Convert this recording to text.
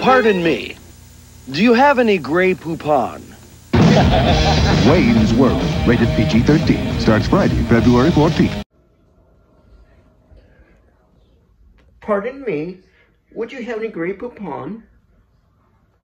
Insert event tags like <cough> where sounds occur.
Pardon me. Do you have any Grey Poupon? <laughs> Wayne's World, rated PG-13, starts Friday, February 14th. Pardon me, would you have any Grey Poupon?